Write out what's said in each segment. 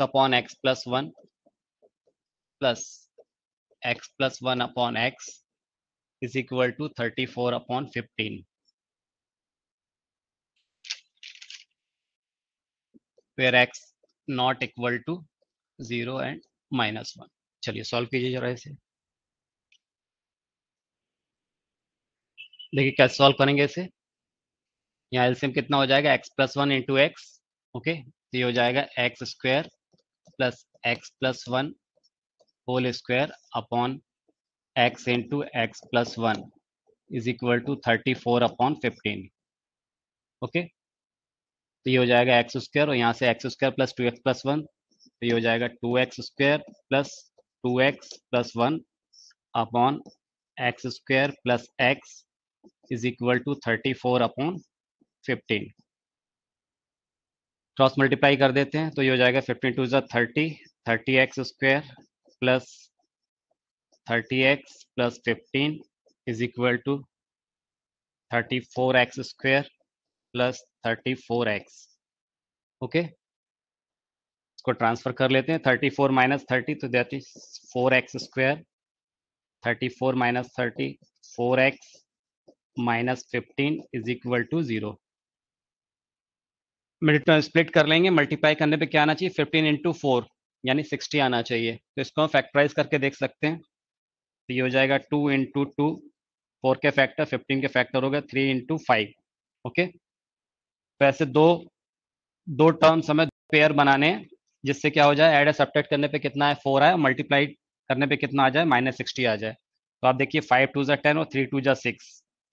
Upon X plus one plus X plus one upon X is equal to thirty four upon fifteen where X not equal to zero and minus one चलिए solve कीजिए जरा इसे। देखिए कैसे solve करेंगे इसे? यहाँ एल्सियम कितना हो जाएगा? X plus one into X okay ये हो जाएगा X square plus X plus one whole square upon X into X plus one is equal to thirty four upon fifteen. Okay? तो ये हो जाएगा एक्स स्क्वायर और यहाँ से X square plus two X plus one तो ये हो जाएगा two X square plus two X plus one upon X square plus X is equal to thirty four upon fifteen. Cross multiply कर देते हैं तो ये हो जाएगा फिफ्टीन टू ज़ा thirty thirty X square plus thirty X plus fifteen is equal to thirty four X square plus thirty four X okay इसको transfer कर लेते हैं थर्टी फोर माइनस थर्टी तो that is four X square thirty four minus thirty four X minus fifteen is equal to zero split कर लेंगे multiply करने पे क्या आना चाहिए? फिफ्टीन इंटू फोर यानी सिक्सटी आना चाहिए। तो इसको हम फैक्टराइज करके देख सकते हैं। तो ये हो जाएगा टू इंटू टू फोर के फैक्टर फिफ्टीन के फैक्टर हो गया थ्री इंटू फाइव ओके तो ऐसे दो दो टर्म्स हमें पेयर बनाने हैं, जिससे क्या हो जाए? एड सब्ट्रैक्ट करने पे कितना है? फोर आए मल्टीप्लाई करने पे कितना आ जाए? माइनस सिक्सटी आ जाए। तो आप देखिए फाइव टू ज़ा टेन और थ्री टू ज़ा सिक्स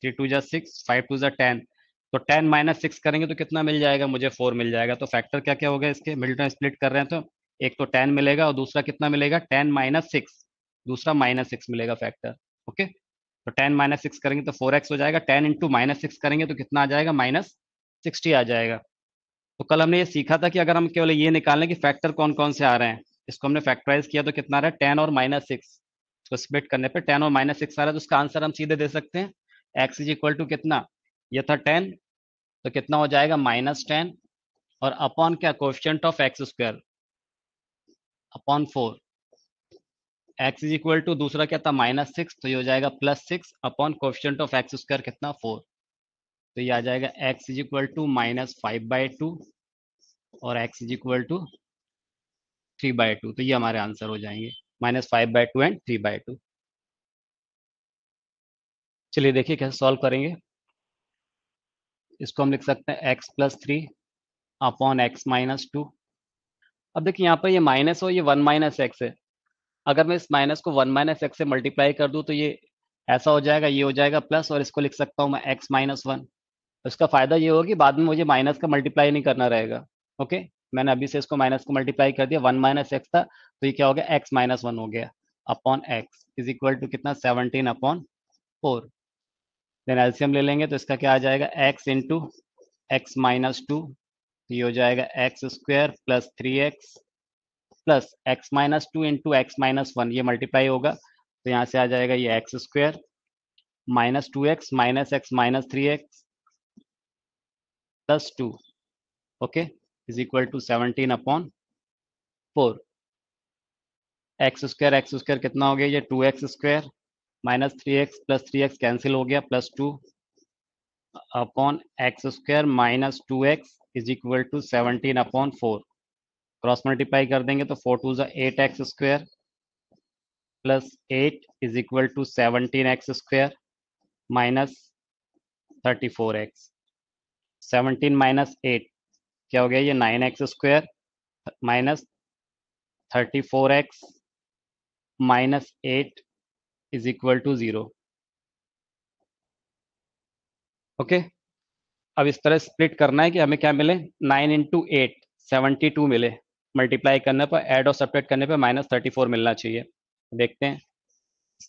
थ्री टू ज़ा सिक्स फाइव टू ज़ा टेन तो टेन माइनस सिक्स करेंगे तो कितना मिल जाएगा? मुझे फोर मिल जाएगा। तो फैक्टर क्या क्या होगा इसके? मिडिल टर्म स्प्लिट कर रहे हैं तो एक तो टेन मिलेगा और दूसरा कितना मिलेगा? Ten minus six. दूसरा माइनस सिक्स मिलेगा फैक्टर, ओके? तो टेन माइनस सिक्स करेंगे तो फोर एक्स हो जाएगा। टेन इंटू माइनस सिक्स करेंगे तो कितना आ जाएगा? माइनस सिक्सटी आ जाएगा। तो कल हमने ये सीखा था कि अगर हम केवल ये निकालें कि फैक्टर कौन कौन से आ रहे हैं, इसको हमने फैक्टराइज किया तो कितना आ रहा? है टेन और माइनस सिक्स। इसको स्प्लिट करने पर टेन और माइनस सिक्स आ रहा है तो उसका आंसर हम सीधे दे सकते हैं। एक्स इज़ इक्वल टू कितना? ये था टेन। तो कितना हो जाएगा? माइनस टेन और अपॉन क्या? Coefficient of x square upon four. X is equal to दूसरा क्या था? माइनस सिक्स तो ये हो जाएगा plus six upon coefficient of x square कितना? फोर। तो ये आ जाएगा x is equal to minus five by two और x is equal to three by two. तो ये हमारे आंसर हो जाएँगे। Minus five by two and three by two. चलिए देखिए कैसे सॉल्व करेंगे। इसको हम लिख सकते हैं x plus three upon x minus two अब देखिए, यहाँ पर ये माइनस हो ये वन माइनस एक्स है। अगर मैं इस माइनस को वन माइनस एक्स से मल्टीप्लाई कर दूँ तो ये ऐसा हो जाएगा, ये हो जाएगा प्लस और इसको लिख सकता हूँ मैं एक्स माइनस वन इसका फ़ायदा ये होगा कि बाद में मुझे माइनस का मल्टीप्लाई नहीं करना रहेगा। ओके मैंने अभी से इसको माइनस को मल्टीप्लाई कर दिया वन माइनस एक्स था तो ये क्या हो गया एक्स माइनस वन हो गया upon x is equal to कितना? Seventeen upon four then LCM ले लेंगे तो इसका क्या आ जाएगा? X into x minus two ये हो जाएगा x square plus three x plus x minus two into x minus one ये मल्टीप्लाई होगा। तो यहाँ से आ जाएगा ये x square minus two x minus x minus three x plus two okay is equal to seventeen upon four x square x square कितना हो गया? ये two x square minus three x plus three x cancel हो गया, plus two upon x square minus two x is equal to seventeen upon four. Cross multiply कर देंगे तो four two ज़ा eight x square plus eight is equal to seventeen x square minus thirty four x. Seventeen minus eight, क्या हो गया? ये nine x square minus thirty four x minus eight is equal to zero okay अब इस तरह split करना है कि हमें क्या मिले? Nine into eight seventy two मिले। मल्टीप्लाई करने पर एड और सपरेट करने पर माइनस थर्टी फोर मिलना चाहिए। देखते हैं।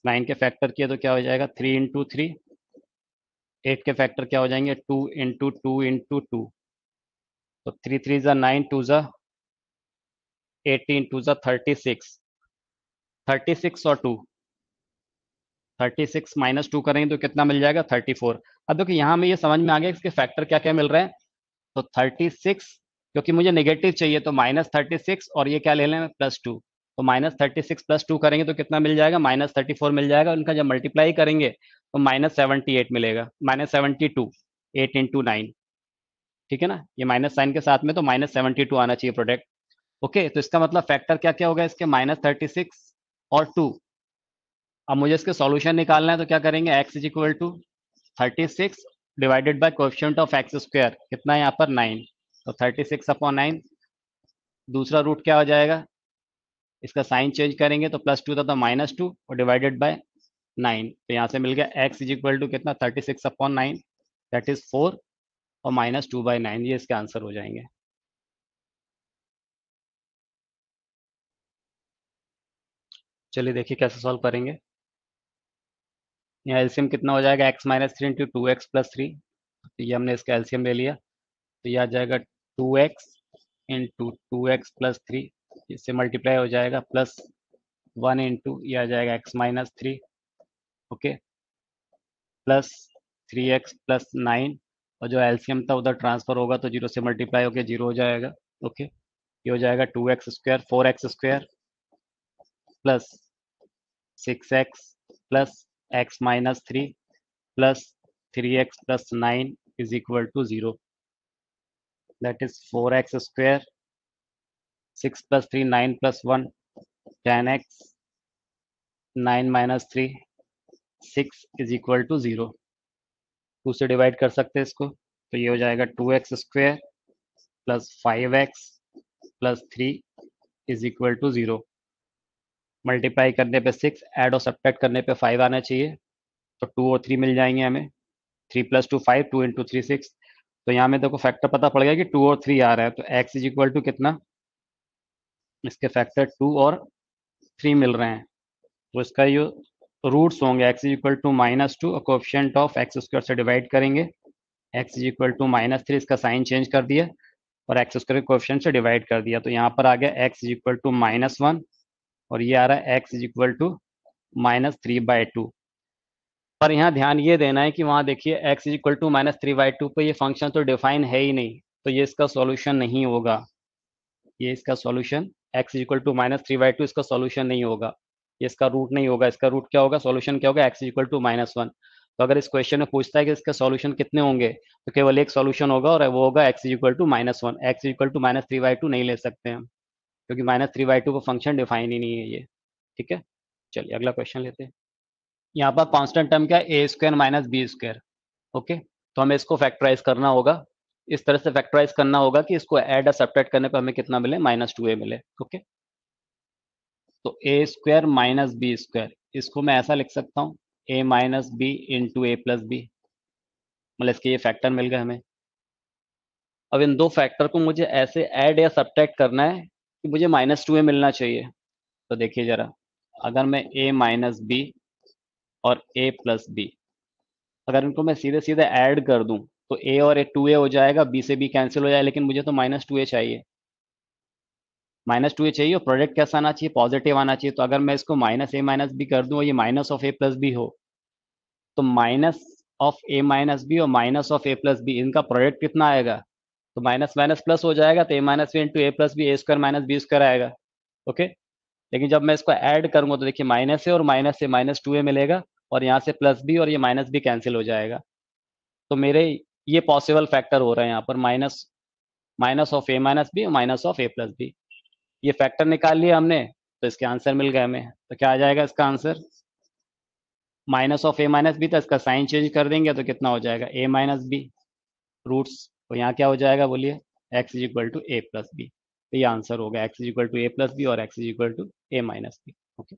नाइन के फैक्टर किए तो क्या हो जाएगा? थ्री इंटू थ्री एट के फैक्टर क्या हो जाएँगे? Two into two into two तो थ्री थ्री ज़ा नाइन टू ज़ा एटीन टू ज़ा थर्टी सिक्स थर्टी सिक्स और two thirty six minus two करेंगे तो कितना मिल जाएगा? Thirty four. अब देखो, यहाँ में ये समझ में आ गया इसके फैक्टर क्या क्या मिल रहे हैं। तो थर्टी सिक्स, क्योंकि मुझे नेगेटिव चाहिए तो माइनस थर्टी सिक्स और ये क्या ले लें? Plus two. तो minus thirty six plus two करेंगे तो कितना मिल जाएगा? माइनस थर्टी फोर मिल जाएगा। उनका जब मल्टीप्लाई करेंगे तो माइनस सेवेंटी एट मिलेगा। Minus seventy two, eight into nine ठीक है ना? ये माइनस साइन के साथ में तो माइनस सेवेंटी टू आना चाहिए प्रोडक्ट। ओके तो इसका मतलब फैक्टर क्या क्या होगा इसके? माइनस थर्टी सिक्स और टू। अब मुझे इसके सॉल्यूशन निकालना है तो क्या करेंगे? X is equal to thirty six divided by question of x square कितना यहाँ पर? नाइन तो थर्टी सिक्स अपॉन नाइन दूसरा रूट क्या हो जाएगा? इसका साइन चेंज करेंगे तो प्लस टू था तो माइनस टू और डिवाइडेड बाय नाइन तो यहाँ से मिल गया एक्स इज़ इक्वल टू कितना? Thirty six upon nine that is four और माइनस टू बाई नाइन ये इसके आंसर हो जाएँगे। चलिए देखिए कैसे सॉल्व करेंगे। यहाँ एल्सियम कितना हो जाएगा? X minus three into two x plus three तो ये हमने इसका एल्सियम ले लिया। तो ये आ जाएगा two x into two x plus three इससे मल्टीप्लाई हो जाएगा प्लस वन इंटू ये आ जाएगा x minus three okay plus three x plus nine और जो एल्सियम था, उधर ट्रांसफ़र होगा तो ज़ीरो से मल्टीप्लाई होकर ज़ीरो हो जाएगा। ओके ये हो जाएगा two x square four x square plus six x plus x minus three plus three x plus nine is equal to zero that is four x square six plus three nine plus one ten x nine minus three six is equal to zero two से divide कर सकते हैं इसको। तो ये हो जाएगा two x square plus five x plus three is equal to zero multiply करने पे सिक्स ऐड और सब्ट्रैक्ट करने पे फाइव आना चाहिए। तो टू और थ्री मिल जाएँगे हमें। Three plus two five two into three six तो यहाँ में देखो फैक्टर पता पड़ गया कि टू और थ्री आ रहा है। तो एक्स इज़ इक्वल टू कितना? इसके फैक्टर टू और थ्री मिल रहे हैं। तो इसका ये रूट्स होंगे। X is equal to minus two coefficient of x square से डिवाइड करेंगे। X is equal to minus three इसका साइन चेंज कर दिया। और एक्स स्क्वायर कोफिशेंट से डिवाइड कर दिया। तो यहाँ पर आ गया x is equal to minus one और ये आ रहा है x is equal to minus three by two. पर यहाँ ध्यान ये देना है कि वहाँ देखिए x is equal to minus three by two पर ये फ़ंक्शन तो डिफाइन है ही नहीं तो ये इसका सॉल्यूशन नहीं होगा। ये इसका solution x is equal to minus three by two इसका सॉल्यूशन नहीं होगा। ये इसका रूट नहीं होगा, इसका रूट क्या होगा? सॉल्यूशन क्या होगा? X equal to minus one. तो अगर इस क्वेश्चन में पूछता है कि इसका सॉल्यूशन कितने होंगे तो केवल एक सॉल्यूशन होगा और वो होगा x is equal to minus one. X is equal to minus three by two नहीं ले सकते हम। क्योंकि माइनस थ्री बाई टू का फ़ंक्शन डिफाइन ही नहीं है ये। ठीक है? चलिए, अगला क्वेश्चन लेते हैं। यहाँ पर कॉन्स्टेंट टर्म क्या है? A square minus b square okay तो हमें इसको फैक्टराइज करना होगा। इस तरह से फैक्टराइज करना होगा कि इसको एड और सब्ट्रैक्ट करने पर हमें कितना मिले? माइनस टू ए मिले। ओके तो a square minus b square इसको मैं ऐसा लिख सकता हूँ। A minus b into a plus b मतलब इसके ये फैक्टर मिल गए हमें। अब इन दो फैक्टर को मुझे ऐसे ऐड या सब्ट्रैक्ट करना है कि मुझे माइनस टू ए मिलना चाहिए। तो देखिए ज़रा, अगर मैं ए माइनस बी और ए प्लस बी अगर इनको मैं सीधे सीधे ऐड कर दूँ तो ए और ए टू ए हो जाएगा बी से बी कैंसिल हो जाए, लेकिन मुझे तो माइनस टू ए चाहिए। माइनस टू ए चाहिए और प्रोडक्ट कैसा आना चाहिए? पॉजिटिव आना चाहिए। तो अगर मैं इसको माइनस ए माइनस बी कर दूँ और ये minus of a plus b हो तो minus of a minus b और minus of a plus b इनका प्रोडक्ट कितना आएगा? तो माइनस माइनस प्लस हो जाएगा तो a minus b into a plus b a square minus b square आएगा, ओके? लेकिन जब मैं इसको ऐड करूँगा तो देखिए माइनस ए और माइनस से माइनस टू ए मिलेगा और यहाँ से प्लस बी और ये माइनस बी कैंसिल हो जाएगा। तो मेरे ये पॉसिबल फैक्टर हो रहा है यहाँ पर minus minus of a minus b minus of a plus b. ये फैक्टर निकाल लिया हमने तो इसके आंसर मिल गए हमें। तो क्या आ जाएगा इसका answer? Minus of a minus b तो इसका साइन चेंज कर देंगे तो कितना हो जाएगा? ए माइनस बी रूट्स तो यहाँ क्या हो जाएगा बोलिए x is equal to a plus b तो ये आंसर होगा x is equal to a plus b और x is equal to a minus b okay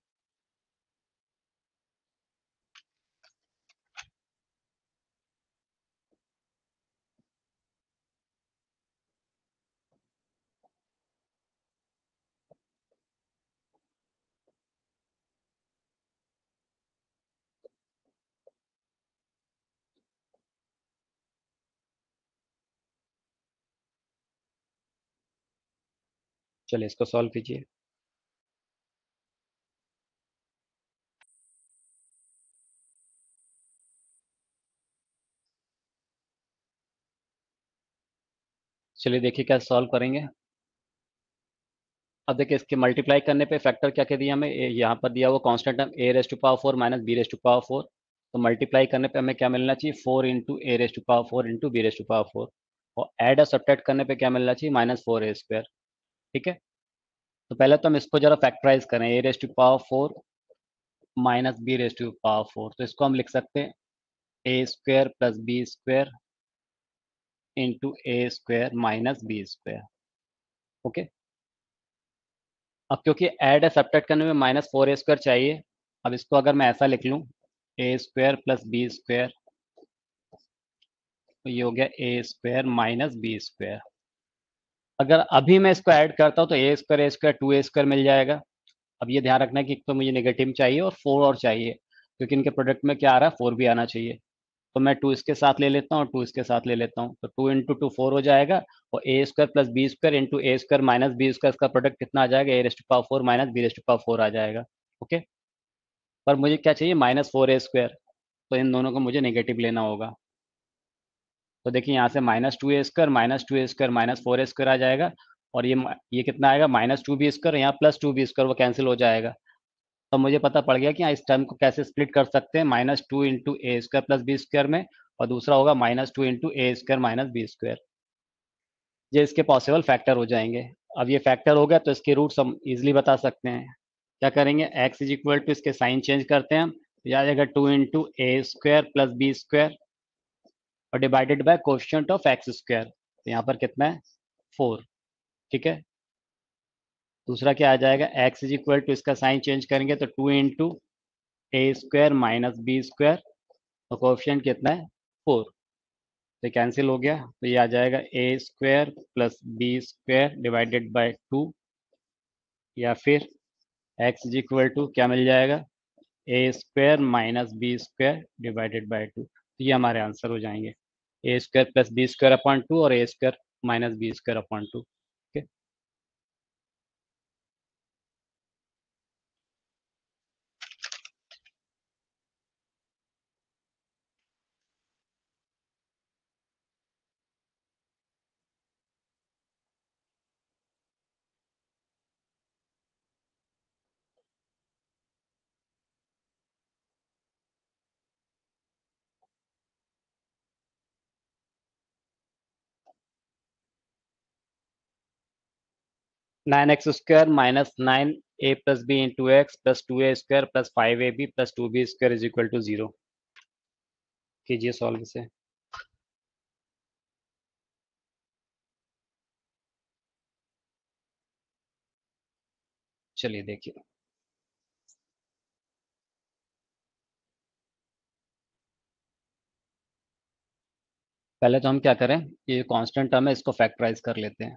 चलिए इसको सॉल्व कीजिए। चलिए देखिए क्या सॉल्व करेंगे। अब देखिए इसके मल्टीप्लाई करने पे फैक्टर क्या कह दिया हमें? यहाँ पर दिया हुआ कांस्टेंट हम a raise to power four minus b raise to power four तो मल्टीप्लाई करने पे हमें क्या मिलना चाहिए? Four into a raise to power four into b raise to power four और एड और सब्ट्रैक्ट करने पे क्या मिलना चाहिए? माइनस फोर ए स्क्वायर ठीक है? तो पहले तो हम इसको जरा फैक्टराइज करें। A raise to power four minus b raise to power four तो इसको हम लिख सकते हैं। A square plus b square into a square minus b square okay अब क्योंकि ऐड है सब्ट्रैक्ट करने में माइनस फोर ए स्क्वायर चाहिए। अब इसको अगर मैं ऐसा लिख लूँ a square plus b square ये हो गया a square minus b square अगर अभी मैं इसको ऐड करता हूँ तो a square a square two a square मिल जाएगा। अब ये ध्यान रखना है कि एक तो मुझे नेगेटिव चाहिए और फोर और चाहिए, क्योंकि इनके प्रोडक्ट में क्या आ रहा है? फोर भी आना चाहिए। तो मैं टू इसके साथ ले लेता हूँ और टू इसके साथ ले लेता हूँ। तो टू इंटू टू फोर हो जाएगा और a square plus b square into a square minus b square इसका प्रोडक्ट कितना आ जाएगा? A raised power four minus b raised power four आ जाएगा। ओके पर मुझे क्या चाहिए? माइनस फोर ए स्क्वायर तो इन दोनों को मुझे नेगेटिव लेना होगा। तो देखिए यहाँ से minus two a square, minus two a square, minus four a square आ जाएगा। और ये ये कितना आएगा? माइनस टू बी स्क्र यहाँ प्लस टू बी स्क्र वो कैंसिल हो जाएगा। तो मुझे पता पड़ गया कि हाँ इस टर्म को कैसे स्प्लिट कर सकते हैं? Minus two into a square plus b square में, और दूसरा होगा minus two into a square minus b square. ये इसके पॉसिबल फैक्टर हो जाएँगे। अब ये फैक्टर हो गया तो इसके रूट्स हम इजिली बता सकते हैं। क्या करेंगे? एक्स इज़ इक्वल टू इसके साइन चेंज करते हैं। तो आ जाएगा two into a square plus b square और divided by coefficient of x square तो यहाँ पर कितना है? फोर ठीक है? दूसरा क्या आ जाएगा? एक्स इज़ इक्वल टू इसका साइन चेंज करेंगे तो two into a square minus b square और कोफिशियंट कितना है? फोर तो कैंसिल हो गया। तो ये आ जाएगा A square plus B square divided by two या फिर एक्स इज़ इक्वल टू क्या मिल जाएगा? A square minus B square divided by two तो ये हमारे आंसर हो जाएँगे। A square plus B square upon two और A square minus B square upon two nine X square minus nine A plus B into X plus two A square plus five A B plus two B square is equal to zero कीजिए solve इसे। चलिए देखिए। पहले तो हम क्या करें? ये कांस्टेंट टर्म है, इसको फैक्टराइज कर लेते हैं।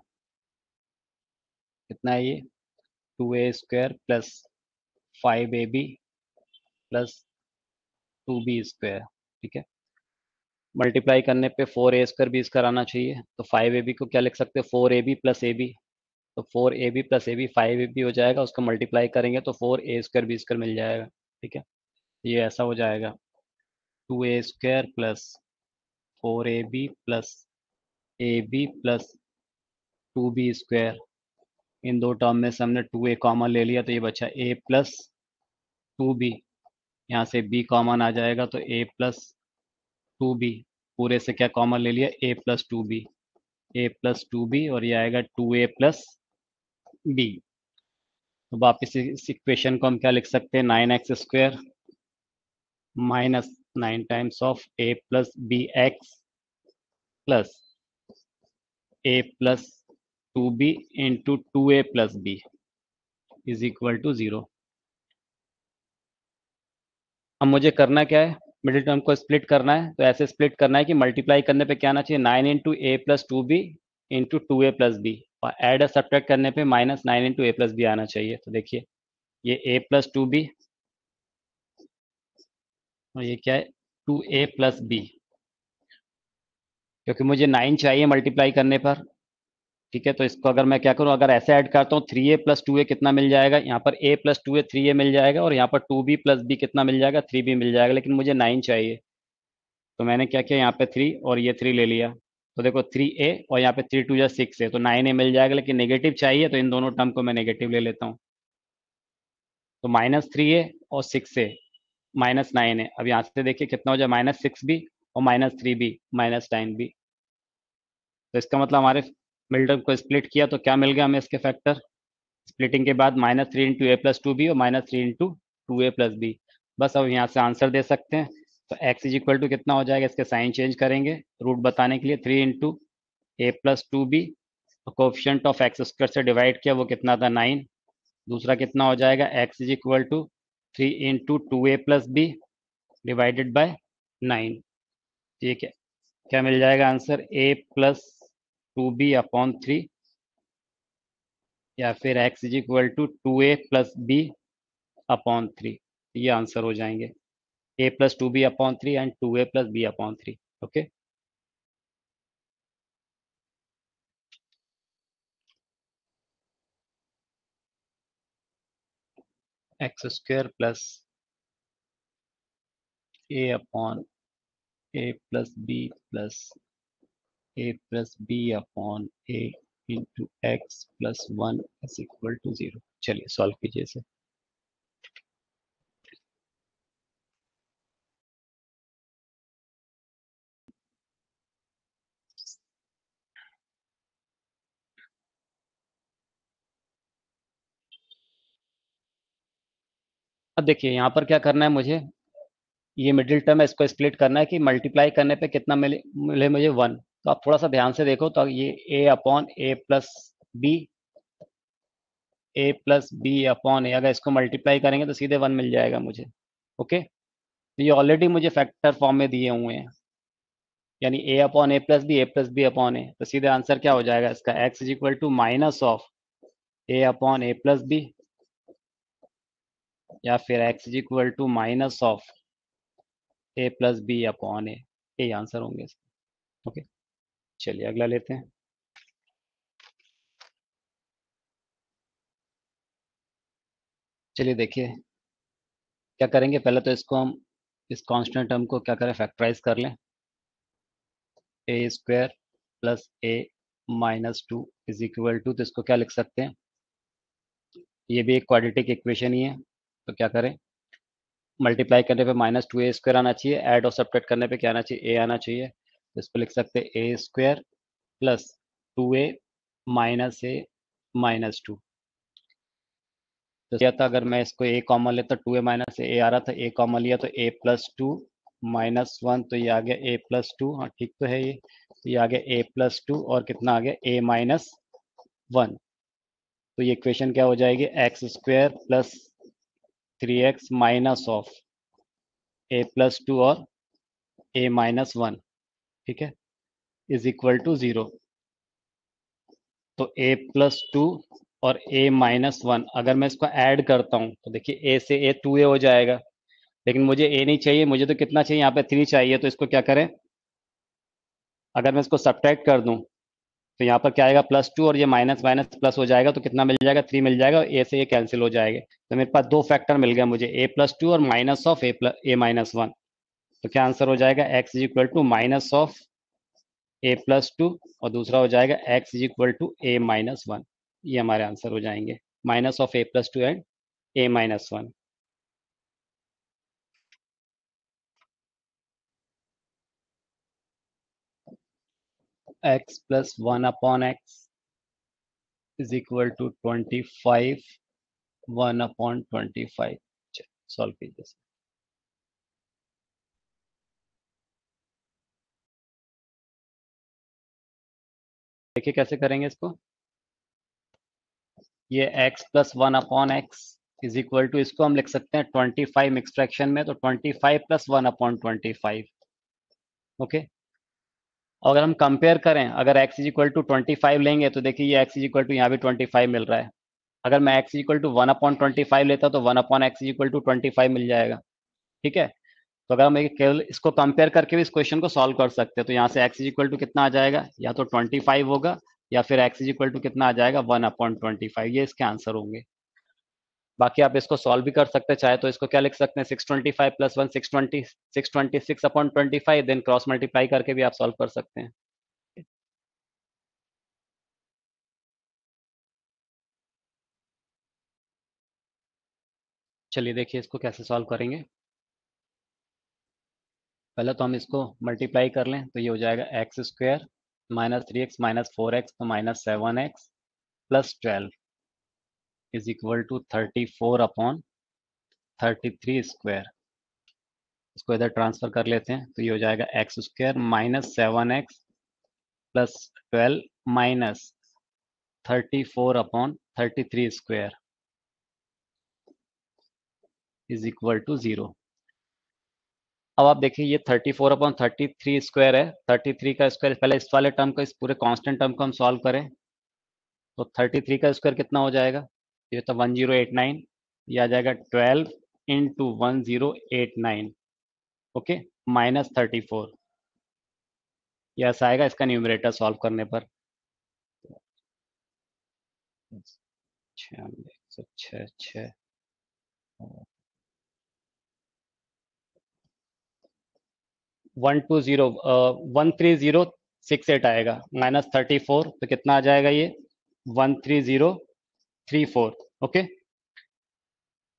कितना है ये? Two A square plus five A B plus two B square ठीक है? मल्टीप्लाई करने पे four A square B square आना चाहिए। तो फाइव ए बी को क्या लिख सकते हैं? Four A B plus A B तो four A B plus A B five A B हो जाएगा, उसको मल्टीप्लाई करेंगे तो four A square B square मिल जाएगा, ठीक है? ये ऐसा हो जाएगा। Two A square plus four A B plus A B plus two B square इन दो टर्म में से हमने टू ए कॉमन ले लिया तो ये बचा ए प्लस टू बी। यहाँ से बी कॉमन आ जाएगा तो ए प्लस टू बी। पूरे से क्या कॉमन ले लिया? A plus two B. A plus two B और ये आएगा टू ए प्लस बी। तो वापिस इस इक्वेशन को हम क्या लिख सकते हैं? Nine X square minus nine times of A plus B X plus A plus two B into two A plus B is equal to zero. अब मुझे करना क्या है? मिडिल टर्म को स्प्लिट करना है तो ऐसे स्प्लिट करना है कि मल्टीप्लाई करने पे क्या आना चाहिए? Nine into A plus two B into two A plus B. और एड सब्ट्रैक्ट करने पे minus nine into A plus B आना चाहिए। तो देखिए, ये ए प्लस टू बी और ये क्या है? Two A plus B. क्योंकि मुझे नाइन चाहिए मल्टीप्लाई करने पर ठीक है तो इसको अगर मैं क्या करूँ, अगर ऐसे ऐड करता हूँ three A plus two A कितना मिल जाएगा? यहाँ पर A plus two A three A मिल जाएगा और यहाँ पर टू बी प्लस बी कितना मिल जाएगा? थ्री बी मिल जाएगा, लेकिन मुझे नाइन चाहिए। तो मैंने क्या किया, यहाँ पे थ्री और ये थ्री ले लिया। तो देखो थ्री ए और यहाँ पे थ्री टू या सिक्स है तो नाइन ए मिल जाएगा, लेकिन नेगेटिव चाहिए तो इन दोनों टर्म को मैं नेगेटिव ले लेता हूँ। तो माइनस थ्री ए और सिक्स ए माइनस नाइन है अब यहाँ से देखिए कितना हो जाए माइनस सिक्स बी और minus three B minus nine B तो इसका मतलब हमारे मिल्टन को स्प्लिट किया तो क्या मिल गया हमें इसके फैक्टर स्प्लिटिंग के बाद minus three into A plus two B और minus three into two A plus B बस अब यहाँ से आंसर दे सकते हैं। तो एक्स इज़ इक्वल टू कितना हो जाएगा? इसके साइन चेंज करेंगे। रूट बताने के लिए three into A plus two B coefficient of X square से डिवाइड किया, वो कितना था? नाइन दूसरा कितना हो जाएगा? X is equal to three into two A plus B divided by nine ठीक है। क्या मिल जाएगा? Answer A plus two B upon three, या फिर X is equal to two A plus B upon three ये आंसर हो जाएँगे। A plus two B upon three and two A plus B upon three okay X square plus A upon A plus B plus A plus B upon A into X plus one is equal to zero चलिए solve कीजिए इसे। अब देखिए, यहाँ पर क्या करना है मुझे? ये मिडिल टर्म है, इसको स्प्लिट करना है कि मल्टीप्लाई करने पे कितना मिले मिले मुझे वन तो आप थोड़ा सा ध्यान से देखो तो ये A upon A plus B A plus B upon A अगर इसको मल्टीप्लाई करेंगे तो सीधे वन मिल जाएगा मुझे ओके तो ये ऑलरेडी मुझे फैक्टर फॉर्म में दिए हुए हैं, यानी A upon A plus B A plus B upon A तो सीधे आंसर क्या हो जाएगा इसका? X is equal to minus of A upon A plus B या फिर X is equal to minus of A plus B upon A यही answer होंगे इसके ओके चलिए अगला लेते हैं। चलिए देखिए, क्या करेंगे? पहले तो इसको हम, इस कांस्टेंट टर्म को क्या करें? फैक्टराइज कर लें। A square plus A minus two is equal to तो इसको क्या लिख सकते हैं? ये भी एक क्वाड्रेटिक इक्वेशन ही है तो क्या करें? मल्टीप्लाई करने पे माइनस टू ए स्क्वायर आना चाहिए ऐड और सब्ट्रैक्ट करने पे क्या आना चाहिए? ए आना चाहिए। तो इसको लिख सकते A square plus two A minus A minus two तो क्या था अगर मैं इसको ए कॉमन लेता टू ए माइनस ए आ रहा था ए कॉमन लिया तो A plus two minus one तो ये आ गया ए प्लस टू हाँ ठीक तो है ये तो ये आ गया ए प्लस टू और कितना आ गया ए माइनस वन तो ये इक्वेशन क्या हो जाएगी X square plus three X minus of A plus two और ए माइनस वन ठीक है? इज़ इक्वल टू ज़ीरो तो ए प्लस टू और ए माइनस वन अगर मैं इसको ऐड करता हूँ तो देखिए ए से ए टू ए हो जाएगा। लेकिन मुझे ए नहीं चाहिए, मुझे तो कितना चाहिए? यहाँ पे थ्री चाहिए तो इसको क्या करें? अगर मैं इसको सब्ट्रैक्ट कर दूँ तो यहाँ पर क्या आएगा? प्लस टू और ये माइनस माइनस प्लस हो जाएगा तो कितना मिल जाएगा? थ्री मिल जाएगा ए से ये कैंसिल हो जाएगा। तो मेरे पास दो फैक्टर मिल गया मुझे ए प्लस टू और minus of A plus A minus one तो क्या आंसर हो जाएगा? X is equal to minus of A plus two और दूसरा हो जाएगा X is equal to A minus one ये हमारे आंसर हो जाएँगे। Minus of A plus two and A minus one X plus one upon X is equal to twenty five one upon twenty five solve कीजिए। देखिए कैसे करेंगे इसको। ये x plus one upon X is equal to इसको हम लिख सकते हैं 25 मिक्स फ्रैक्शन में तो 25 plus one upon twenty five okay अगर हम कंपेयर करें, अगर x is equal to twenty five लेंगे तो देखिए ये x इज़ इक्वल टू यहाँ भी ट्वेंटी फाइव मिल रहा है। अगर मैं x is equal to one upon twenty five लेता तो one upon X is equal to twenty five मिल जाएगा। ठीक है? तो अगर हम एक केवल इसको कंपेयर करके भी इस क्वेश्चन को सॉल्व कर सकते हैं तो यहाँ से एक्स इज़ इक्वल टू कितना आ जाएगा? या तो ट्वेंटी फाइव होगा, या फिर एक्स इज़ इक्वल टू कितना आ जाएगा? वन अपॉन ट्वेंटी फाइव ये इसके आंसर होंगे। बाकी आप इसको सॉल्व भी कर सकते चाहे तो इसको क्या लिख सकते हैं? Six twenty five plus one six twenty six twenty six upon twenty five then cross multiply करके भी आप सॉल्व कर सकते हैं। चलिए देखिए इसको कैसे सॉल्व करेंगे। पहले तो हम इसको मल्टीप्लाई कर लें तो ये हो जाएगा X square minus three X minus four X तो minus seven X plus twelve is equal to thirty four upon thirty three square इसको इधर ट्रांसफ़र कर लेते हैं तो ये हो जाएगा X square minus seven X plus twelve minus thirty four upon thirty three square is equal to zero अब आप देखिए, ये thirty four upon thirty three square है। थर्टी थ्री का स्क्वायर पहले इस वाले टर्म को, इस पूरे कांस्टेंट टर्म को हम सॉल्व करें। तो थर्टी थ्री का स्क्वायर कितना हो जाएगा? ये तो ज़ीरो एट नाइन ये आ जाएगा twelve into one zero eight nine okay minus thirty four ये ऐसा आएगा इसका न्यूमरेटर सॉल्व करने पर। छियानवे एक छः छः one two zero one three zero six eight आएगा। माइनस थर्टी फोर तो कितना आ जाएगा ये? One three zero three four, okay?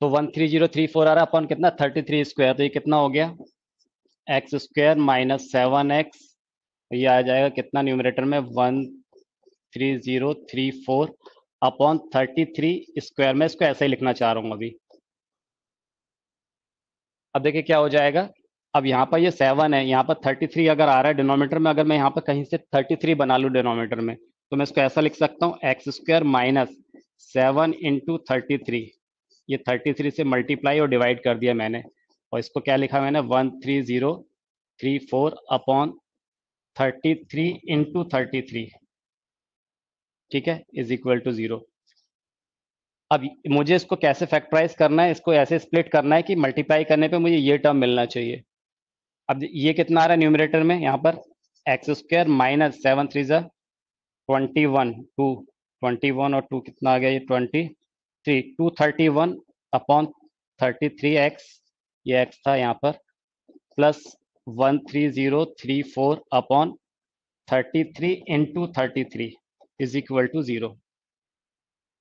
तो one three zero three four आ रहा अपन कितना? थर्टी थ्री स्क्वायर तो ये कितना हो गया? X square minus seven X, ये आ जाएगा कितना न्यूमरेटर में? One three zero three four, upon thirty three square में इसको ऐसे ही लिखना चाह रहा हूँ अभी। अब देखिए क्या हो जाएगा? अब यहाँ पर ये सेवन है, यहाँ पर थर्टी थ्री अगर आ रहा है डिनोमीटर में, अगर मैं यहाँ पर कहीं से थर्टी थ्री बना लूँ डिनोमीटर में तो मैं इसको ऐसा लिख सकता हूँ X square minus seven into thirty three ये थर्टी थ्री से मल्टीप्लाई और डिवाइड कर दिया मैंने, और इसको क्या लिखा मैंने? One three zero three four upon thirty three into thirty three ठीक है? इज़ इक्वल टू ज़ीरो अब मुझे इसको कैसे फैक्टराइज करना है? इसको ऐसे स्प्लिट करना है कि मल्टीप्लाई करने पे मुझे ये टर्म मिलना चाहिए। अब ये कितना आ रहा है न्यूमरेटर में? यहाँ पर X square minus seven three ज़ा twenty one two twenty one और टू कितना आ गया? ये twenty three two thirty one upon thirty three X ये एक्स था यहाँ पर plus one three zero three four upon thirty three into thirty three is equal to zero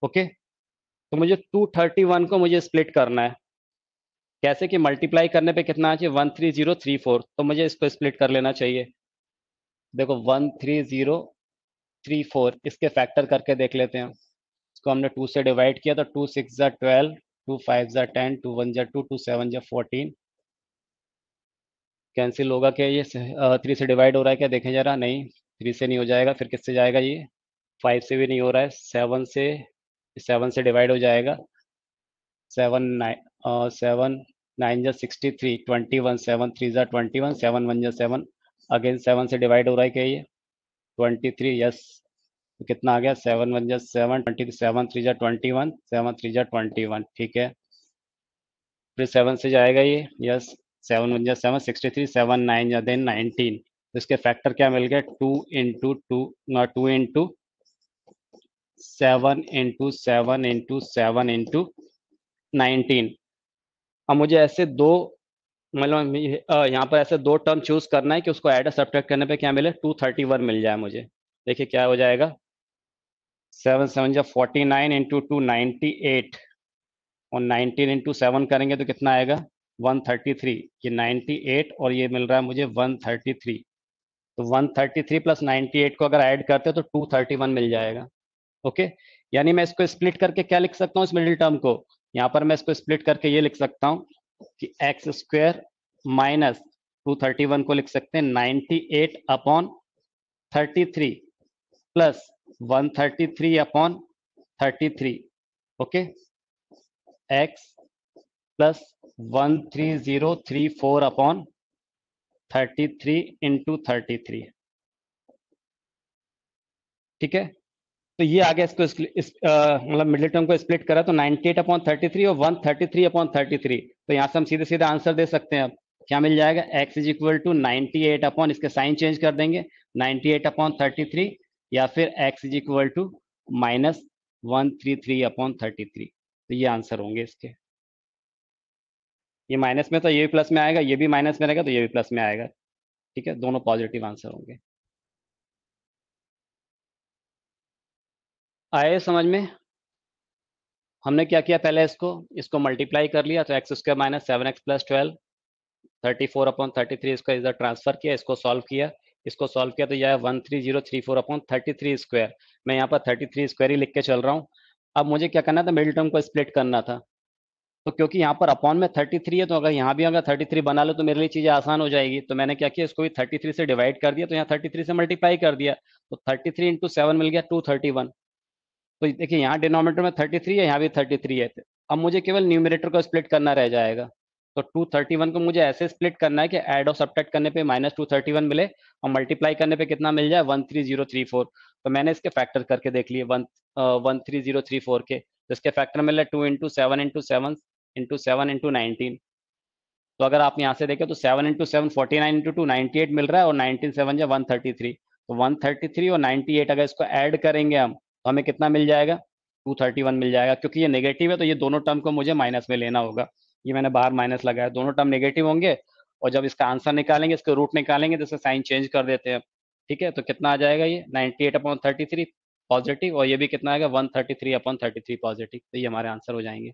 okay तो मुझे टू थर्टी वन को मुझे स्प्लिट करना है। कैसे कि मल्टीप्लाई करने पे कितना आ चाहिए? One three zero three four तो मुझे इसको स्प्लिट कर लेना चाहिए। देखो one three zero three four इसके फैक्टर करके देख लेते हैं। इसको हमने टू से डिवाइड किया तो टू सिक्स ज़ा ट्वेल्व टू फाइव ज़ा टेन टू वन ज़ा टू टू सेवन ज़ा फोर्टीन कैंसिल होगा क्या ये? थ्री से डिवाइड हो रहा है क्या? देखें जरा नहीं। थ्री से नहीं हो जाएगा, फिर किससे जाएगा ये? फाइव से भी नहीं हो रहा है। सेवन से सेवन से डिवाइड हो जाएगा। सेवन नाइन सेवन, नाइन जा sixty three, twenty one, seven, three जा ट्वेंटी वन, सेवन, वन जा सेवन। अगेन सेवन से डिवाइड हो रहा है क्या ये? ट्वेंटी थ्री यस तो कितना आ गया? सेवन, वन जा सेवन, ट्वेंटी, सेवन, थ्री जा ट्वेंटी वन, सेवन, थ्री जा ट्वेंटी वन, ठीक है? फिर सेवन से जाएगा ये यस सेवन, वन जा seven, sixty three, seven, nine या देन नाइनटीन तो इसके फैक्टर क्या मिल गया? Two into two two into seven into seven into seven into nineteen अब मुझे ऐसे दो मतलब यहाँ पर ऐसे दो टर्म चूज़ करना है कि उसको एड सब्ट्रैक्ट करने पे क्या मिले? टू थर्टी वन मिल जाए मुझे। देखिए क्या हो जाएगा? सेवन सेवन जब forty nine into two ninety eight और नाइनटीन इंटू सेवन करेंगे तो कितना आएगा? वन थर्टी थ्री ये नाइन्टी एट और ये मिल रहा है मुझे वन थर्टी थ्री तो one thirty three plus ninety eight को अगर ऐड करते तो टू थर्टी वन मिल जाएगा। ओके? यानी मैं इसको स्प्लिट करके क्या लिख सकता हूँ इस मिडिल टर्म को? यहाँ पर मैं इसको स्प्लिट करके ये लिख सकता हूँ कि X square minus two thirty one को लिख सकते हैं ninety eight upon thirty three plus one thirty three upon thirty three okay X plus one three zero three four upon thirty three into thirty three ठीक है? तो ये आगे इसको इस, मतलब मिडिल टर्म को स्प्लिट करा तो 98 एट अपॉन थर्टी और 133 अपॉन थर्टी थ्री तो यहाँ से हम सीधे सीधे आंसर दे सकते हैं। अब क्या मिल जाएगा? X is equal to ninety eight upon इसके साइन चेंज कर देंगे। 98 एट अपॉन थर्टी या फिर x is equal to minus one three three upon thirty three तो ये आंसर होंगे इसके। ये माइनस में तो ये भी प्लस में आएगा ये भी माइनस में रहेगा तो ये भी प्लस में आएगा। ठीक है? दोनों पॉजिटिव आंसर होंगे। आए समझ में? हमने क्या किया पहले इसको? इसको मल्टीप्लाई कर लिया तो x square minus seven x plus twelve thirty four upon thirty three इसका इधर ट्रांसफ़र किया, इसको सॉल्व किया। इसको सॉल्व किया तो यह one three zero three four upon thirty three square मैं यहाँ पर थर्टी थ्री स्क्वायर ही लिख के चल रहा हूँ। अब मुझे क्या करना था? मिडिल टर्म को स्प्लिट करना था। तो क्योंकि यहाँ पर अपॉन में थर्टी थ्री है तो अगर यहाँ भी अगर थर्टी थ्री बना लो तो मेरे लिए चीज़ें आसान हो जाएगी। तो मैंने क्या किया? इसको भी थर्टी थ्री से डिवाइड कर दिया तो यहाँ थर्टी थ्री से मल्टीप्लाई कर दिया। तो थर्टी थ्री इंटू सेवन मिल गया टू थर्टी वन तो देखिए, यहाँ डिनोमीटर में थर्टी थ्री है, यहाँ भी थर्टी थ्री है। अब मुझे केवल न्यूमिनेटर को स्प्लिट करना रह जाएगा। तो टू थर्टी वन को मुझे ऐसे स्प्लिट करना है कि एड और सब्ट्रैक्ट करने पे माइनस टू मिले और मल्टीप्लाई करने पे कितना मिल जाए? One three zero three four तो मैंने इसके फैक्टर करके देख लिए one one three zero three four के। तो इसके फैक्टर मिल two into seven into seven into seven into nineteen तो अगर आप यहाँ से देखें तो seven into seven forty nine into two eight मिल रहा है और नाइनटीन सेवन जो वन थर्टी थ्री तो वन थर्टी थ्री और नाइनटी एट अगर इसको ऐड करेंगे हम तो हमें कितना मिल जाएगा? टू थर्टी वन मिल जाएगा, क्योंकि ये नेगेटिव है तो ये दोनों टर्म को मुझे माइनस में लेना होगा। ये मैंने बाहर माइनस लगाया, दोनों टर्म नेगेटिव होंगे, और जब इसका आंसर निकालेंगे, इसके रूट निकालेंगे तो साइन चेंज कर देते हैं। ठीक है तो कितना आ जाएगा ये? Ninety eight upon thirty three positive और ये भी कितना आएगा? One thirty three upon thirty three positive तो ये हमारे आंसर हो जाएँगे।